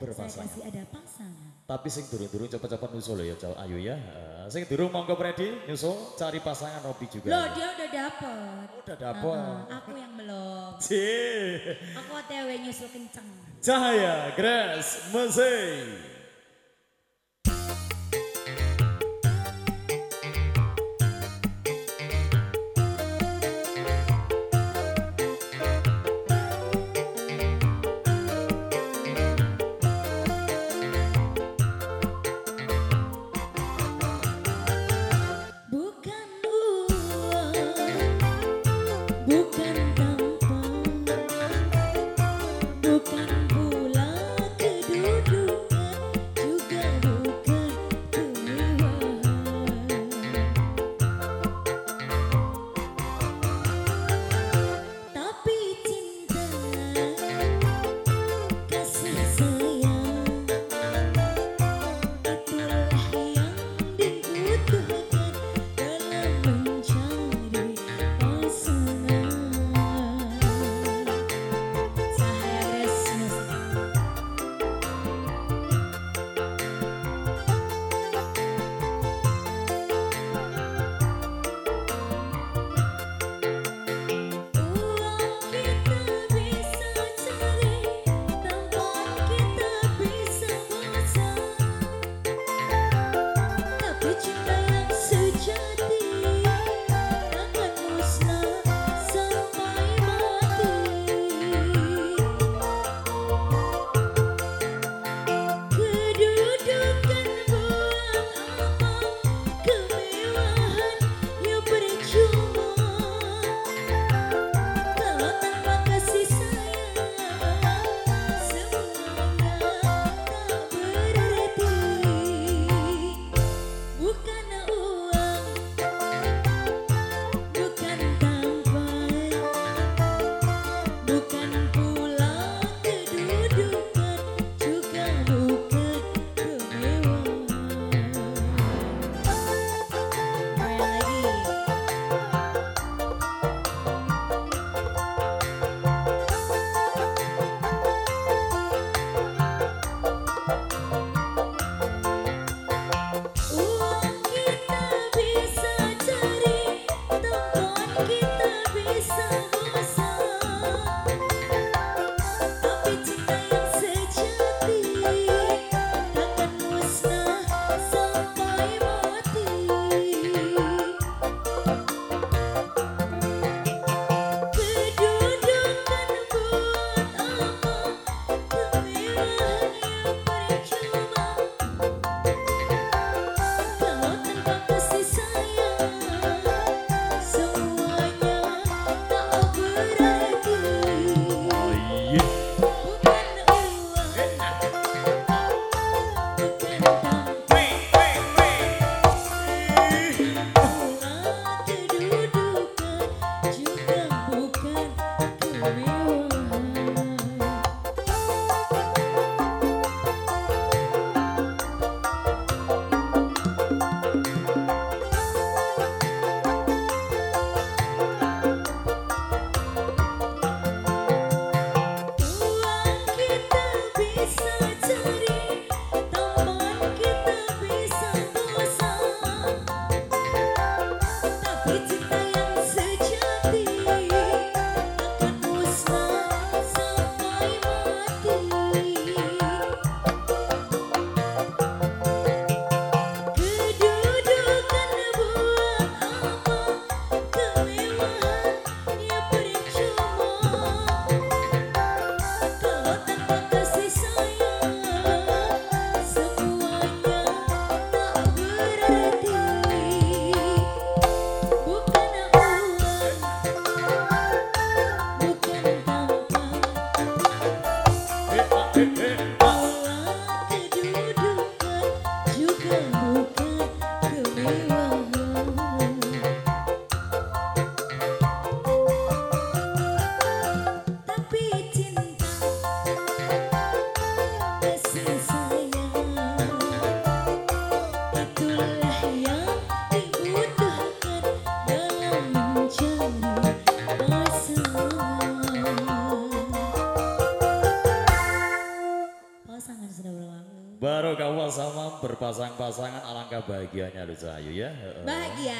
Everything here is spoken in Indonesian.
berpasangan. Saya kasih ada pasangan. Tapi sing durung-durung coba-coba nyusul ya, Cal. Ayo ya. Uh, sing durung monggo ready nyusul cari pasangan Robi juga. Loh, dia udah dapet. Oh, udah dapet. Uh, aku yang belum. Cih. Aku otw nyusul kenceng. Cahaya Grace Mesih. book bukan Baru kawal sama berpasang-pasangan alangkah bahagianya loh Cahayu ya. Bahagia.